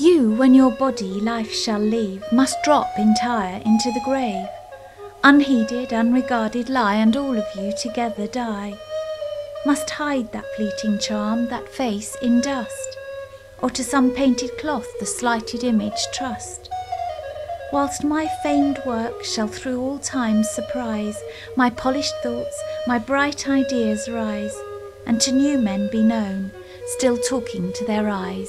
You, when your body life shall leave, must drop entire into the grave. Unheeded, unregarded lie, and all of you together die. Must hide that fleeting charm, that face in dust, or to some painted cloth the slighted image trust. Whilst my famed work shall through all time surprise, my polished thoughts, my bright ideas rise, and to new men be known, still talking to their eyes.